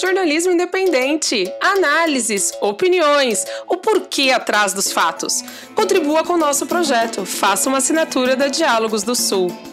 jornalismo independente, análises, opiniões, o porquê atrás dos fatos. Contribua com o nosso projeto, faça uma assinatura da Diálogos do Sul.